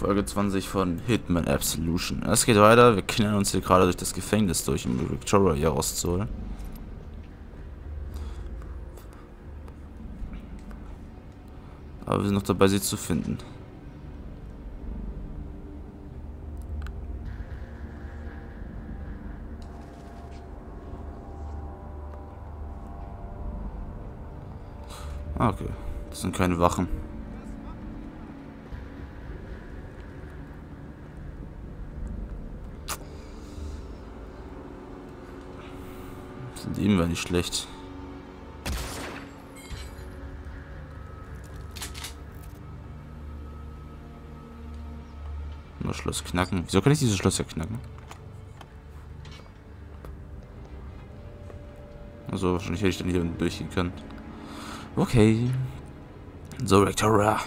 Folge 20 von Hitman Absolution. Es geht weiter, wir knallen uns hier gerade durch das Gefängnis durch, um Victoria hier rauszuholen. Aber wir sind noch dabei, sie zu finden. Ah, okay, das sind keine Wachen. Ihm war nicht schlecht. Nur Schloss knacken. Wieso kann ich dieses Schloss ja knacken? Also wahrscheinlich hätte ich dann hier durchgehen können. Okay. So, Rectora.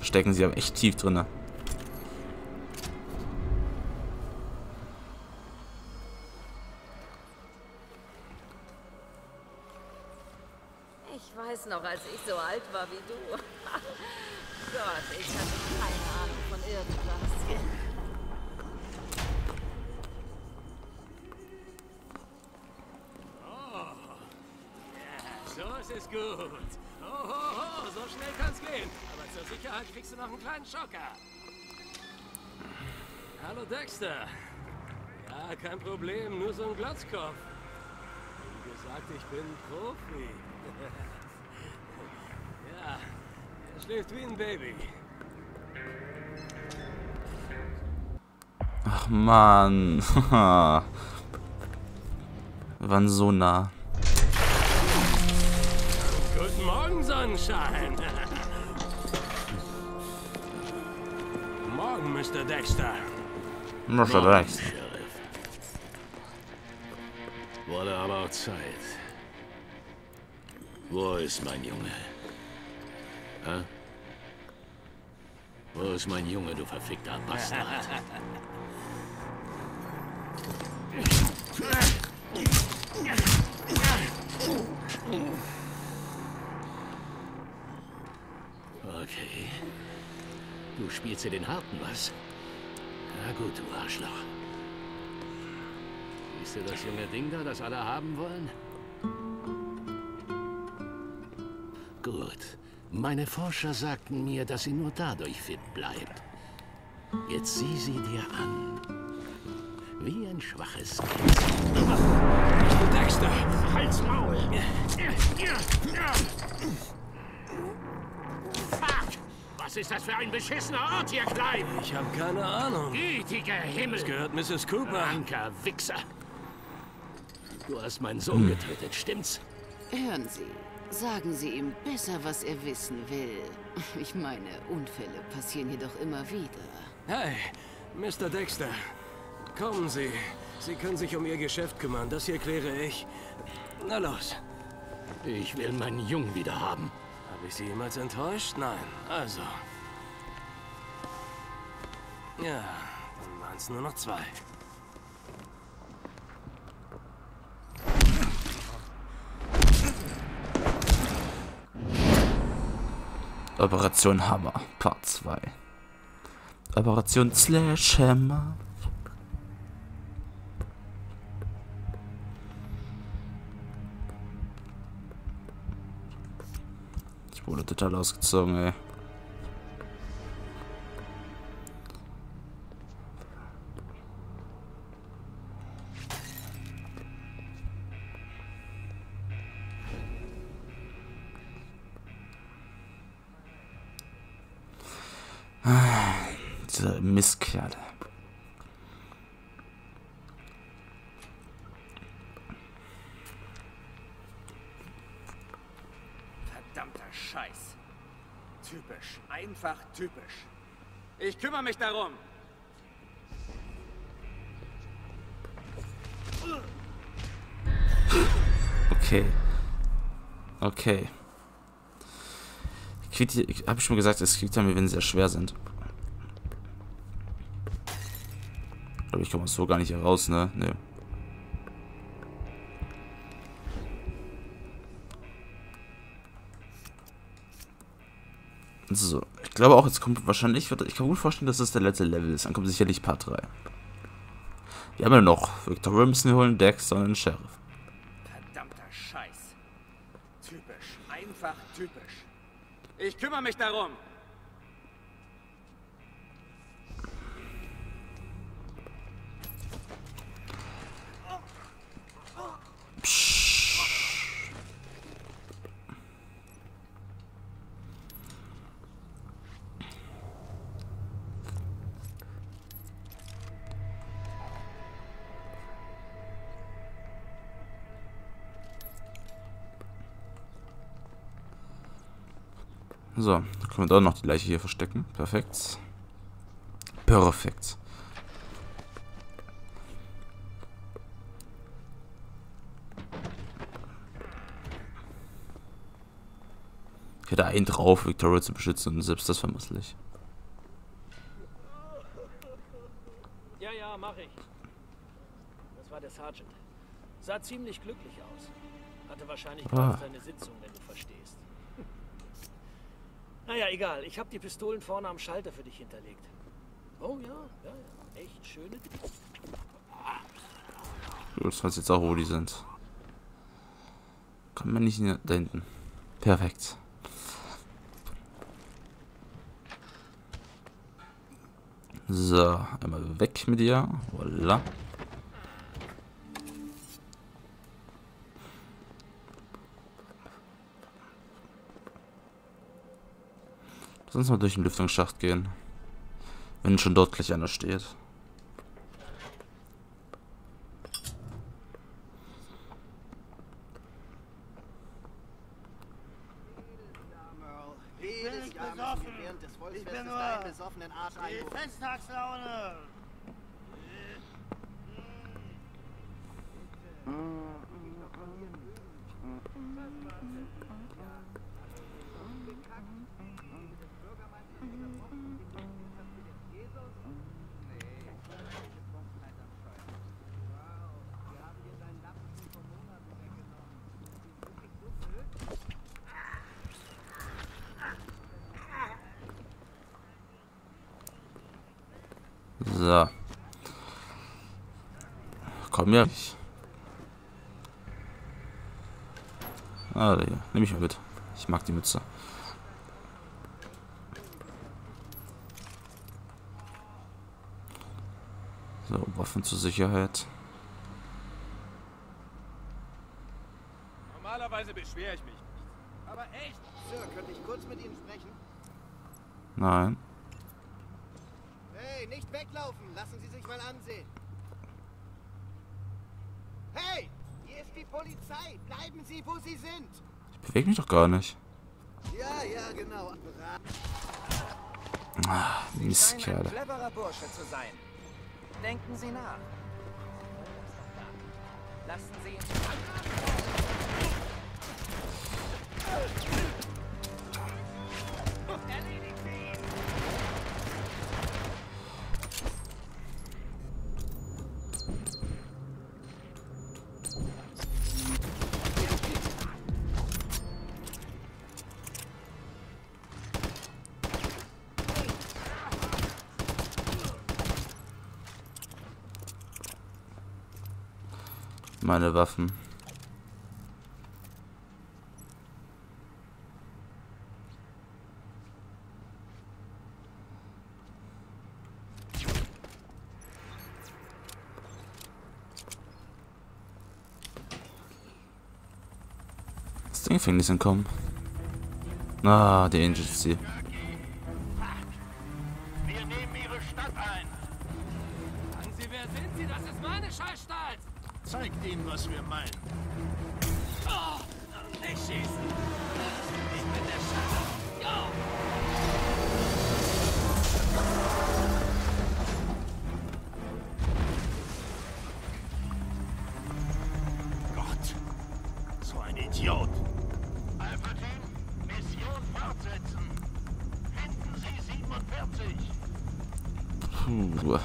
Stecken sie aber echt tief drin. So ist gut. Oh, ho, ho, so schnell kann's gehen. Aber zur Sicherheit kriegst du noch einen kleinen Schocker. Hallo Dexter. Ja, kein Problem, nur so ein Glatzkopf. Wie gesagt, ich bin Profi. ja, er schläft wie ein Baby. Ach man. Wir waren so nah. Morgen, Sonnenschein. Morgen, Mr. Dexter. Mörder rechts. Sheriff. Aber auch Zeit. Wo ist mein Junge? Hä? Wo ist mein Junge, du verfickter Bastard? spielst dir den Harten, was? Na gut, du Arschloch. Siehst du das junge Ding da, das alle haben wollen? Gut. Meine Forscher sagten mir, dass sie nur dadurch fit bleibt. Jetzt sieh sie dir an. Wie ein schwaches Kind. Dexter. Halt's Maul! Fuck! Was ist das für ein beschissener Ort hier, Klein? Ich habe keine Ahnung. Gütiger Himmel! Es gehört Mrs. Cooper. Anker Wichser! Du hast meinen Sohn getötet, stimmt's? Hören Sie, sagen Sie ihm besser, was er wissen will. Ich meine, Unfälle passieren hier doch immer wieder. Hey, Mr. Dexter. Kommen Sie. Sie können sich um Ihr Geschäft kümmern. Das hier kläre ich. Na los. Ich will meinen Jungen wieder haben. Habe ich Sie jemals enttäuscht? Nein. Also. Ja, dann waren es nur noch zwei. Operation Hammer, Part 2. Operation Slash Hammer. Ich wurde total ausgezogen, ey. Diese Mistkerle. Einfach typisch. Ich kümmere mich darum. Okay. Okay. Ich habe schon gesagt, es kriegt mir, wenn sie sehr schwer sind. Aber ich komme so gar nicht hier raus, ne? Ne. So, glaube auch, jetzt kommt wahrscheinlich, ich kann gut vorstellen, dass das der letzte Level ist. Dann kommt sicherlich Part 3. Wir haben ja noch Victor müssen wir holen, Dexter und den Sheriff. Verdammter Scheiß. Typisch. Einfach typisch. Ich kümmere mich darum. So, dann können wir da noch die Leiche hier verstecken. Perfekt. Perfekt. Ich hätte einen drauf, Victoria zu beschützen und selbst das vermissle ich. Ja, ja, mach ich. Das war der Sergeant. Sah ziemlich glücklich aus. Hatte wahrscheinlich Ah. gerade seine Sitzung, wenn du verstehst. Naja, egal. Ich habe die Pistolen vorne am Schalter für dich hinterlegt. Oh ja, ja, ja. Echt schöne. Das weiß jetzt auch, wo die sind. Kann man nicht in- da hinten. Perfekt. So, einmal weg mit dir. Voila. Uns mal durch den Lüftungsschacht gehen. Wenn schon dort gleich einer steht. So. Komm ja. Ah, hier. Nimm ich mal mit. Ich mag die Mütze. So, Waffen zur Sicherheit. Normalerweise beschwere ich mich. Aber echt? Sir, könnte ich kurz mit Ihnen sprechen? Nein. Hey, nicht weglaufen. Mal ansehen. Hey, hier ist die Polizei. Bleiben Sie, wo Sie sind. Ich bewege mich doch gar nicht. Ja, ja, genau. Ah, Mistkerle. cleverer Bursche zu sein. Denken Sie nach. Lassen Sie ihn. Meine Waffen. Aus dem Gefängnis entkommen. Ah, die Agency. Wir nehmen ihre Stadt ein! Sagen Sie, wer sind Sie? Das ist meine Scheißstadt! Zeigt ihnen, was wir meinen. Oh, nicht schießen! Ich bin der! Yo! Gott! So ein Idiot! Alpha Team, Mission fortsetzen! Finden Sie 47! Puh.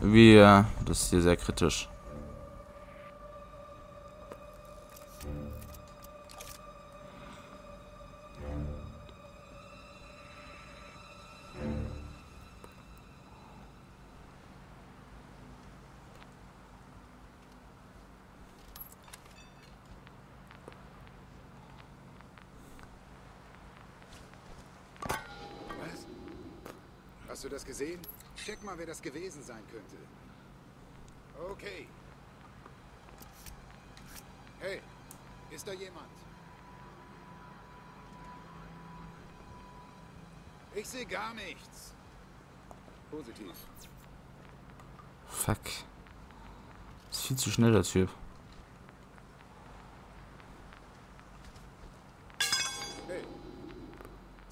Wir, das ist hier sehr kritisch. Hast du das gesehen? Check mal, wer das gewesen sein könnte. Okay. Hey, ist da jemand? Ich sehe gar nichts. Positiv. Fuck. Ist viel zu schnell, der Typ.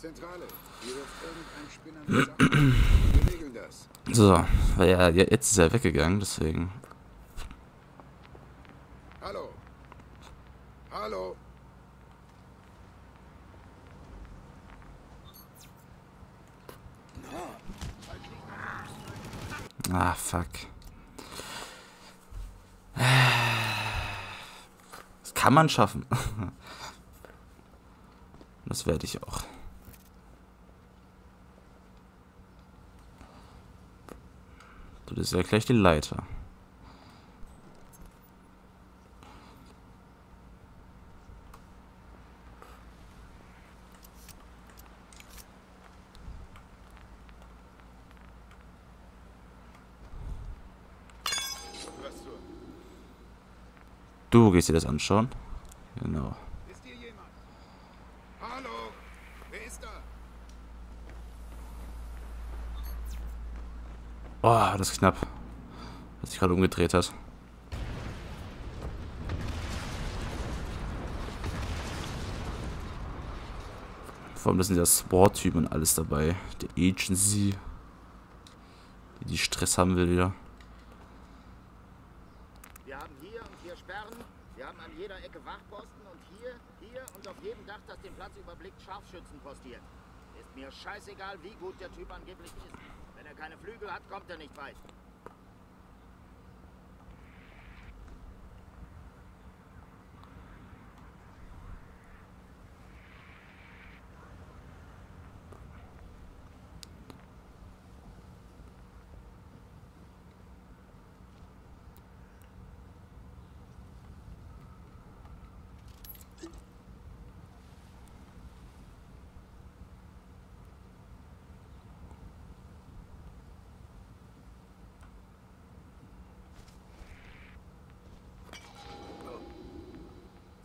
Zentrale. Hier ruft irgendein Spinner. Wir regeln das. So, weil ja, ja, jetzt ist er weggegangen, deswegen. Hallo. Hallo. Ah, fuck. Das kann man schaffen. Das werde ich auch. Du bist ja gleich die Leiter. Du gehst dir das anschauen. Genau. Ist hier jemand? Hallo. Wer ist da? Oh, das ist knapp. Was sich gerade umgedreht hat. Vor allem, das sind ja Sport-Typen und alles dabei. Die Agency. Die, die Stress haben will wieder. Wir haben hier und hier Sperren. Wir haben an jeder Ecke Wachposten und hier, hier und auf jedem Dach, das den Platz überblickt, Scharfschützen postiert. Ist mir scheißegal, wie gut der Typ angeblich ist. Er keine Flügel hat, kommt er nicht weit.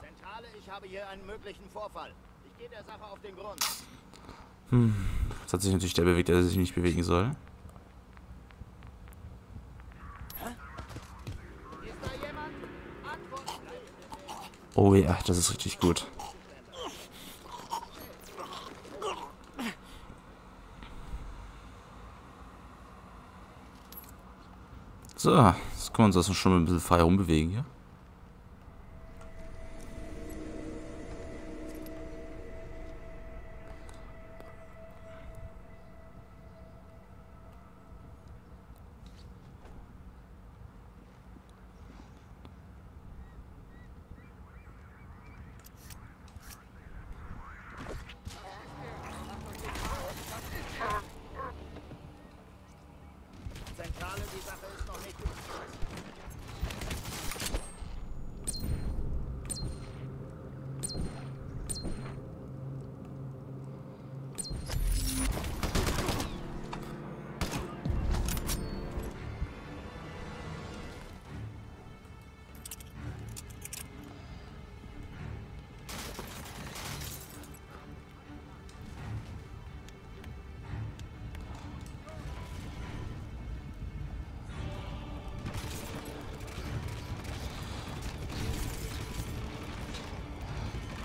Zentrale, ich habe hier einen möglichen Vorfall. Ich gehe der Sache auf den Grund. Jetzt hat sich natürlich der bewegt, der sich nicht bewegen soll. Oh ja, das ist richtig gut. So, jetzt können wir uns das schon ein bisschen frei rumbewegen hier. Zentrale,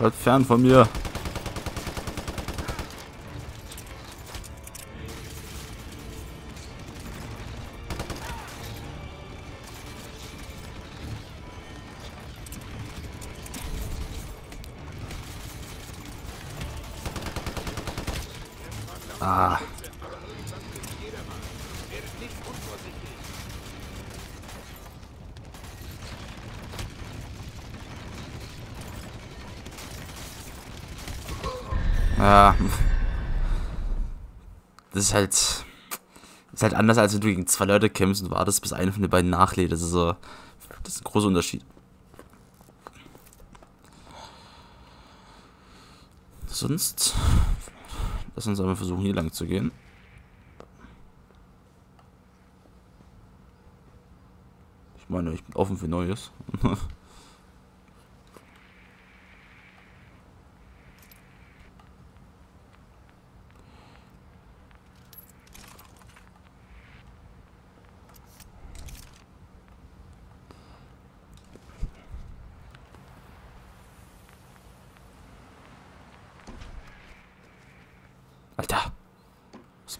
Bleibt fern von mir. Ah. Ja. Das ist halt. Das Ist halt anders, als wenn du gegen zwei Leute kämpfst und wartest, bis einer von den beiden nachlädt. Das ist so. Das ist ein großer Unterschied. Sonst. Lass uns einmal versuchen, hier lang zu gehen. Ich meine, ich bin offen für Neues.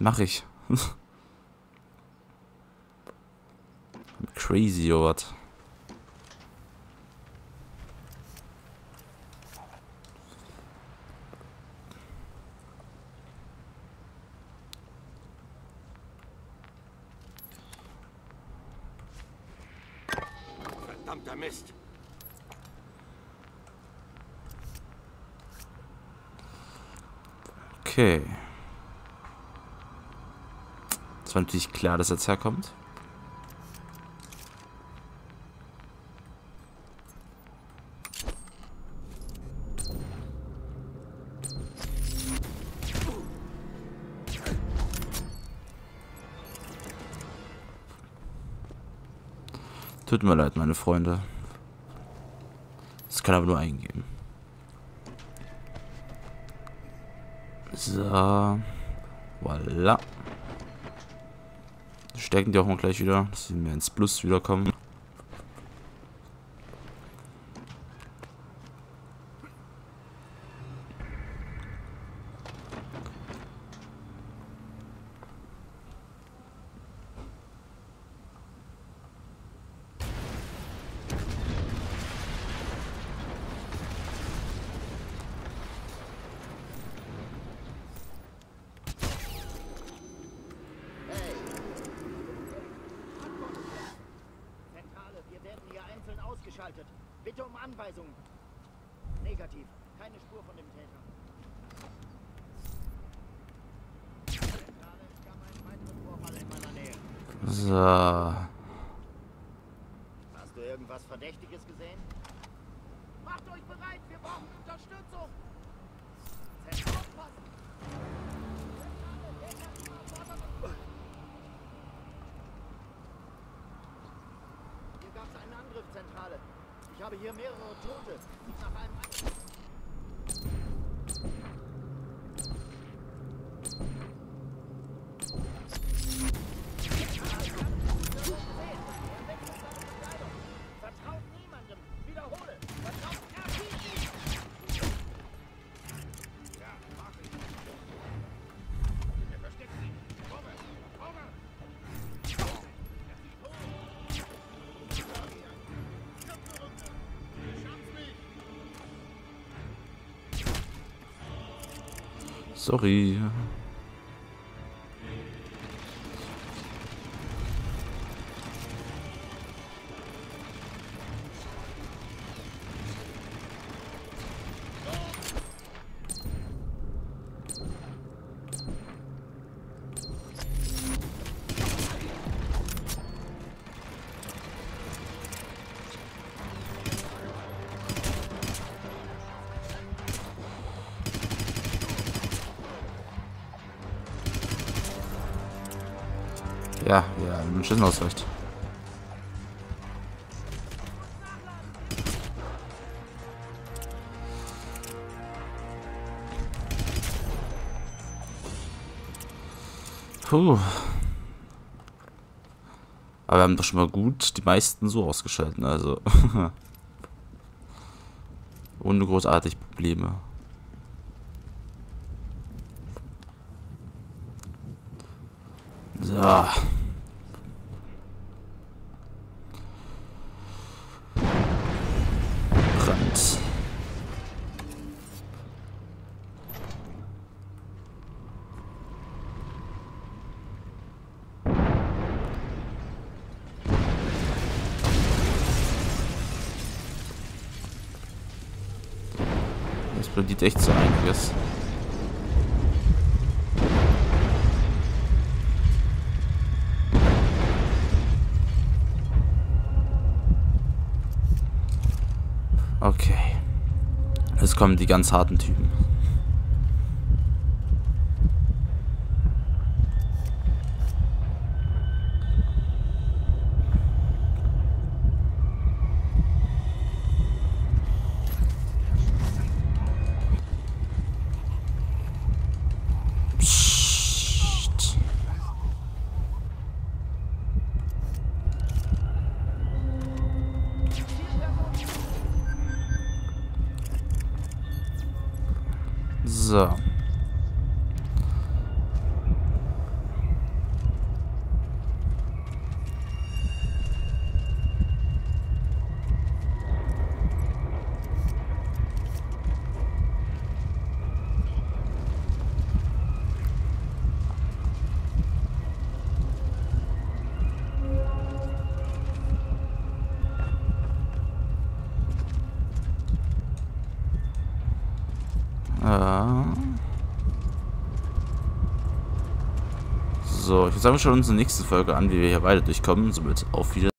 Was mache ich? Crazy oder was? Verdammter Mist. Okay. War natürlich klar, dass er jetzt herkommt. Tut mir leid, meine Freunde. Das kann aber nur eingeben. So. Voila. Stärken die auch mal gleich wieder, dass sie mehr ins Plus wiederkommen. Zentrale, wir werden hier einzeln ausgeschaltet. Bitte um Anweisungen. Negativ. Keine Spur von dem Täter. So. Hast du irgendwas Verdächtiges gesehen? Macht euch bereit, wir brauchen Unterstützung! Hier gab es einen Angriff, Zentrale. Habe hier mehrere Tote. Nach einem Sorry. Ja, ja, ein Schissen ausreicht. Puh. Aber wir haben doch schon mal gut die meisten so ausgeschalten, also. Ohne großartig Probleme. So. Brand. Explodiert echt so einiges. Kommen die ganz harten Typen. So. Sagen, wir schauen uns die nächste Folge an, wie wir hier weiter durchkommen. Somit auf Wiedersehen.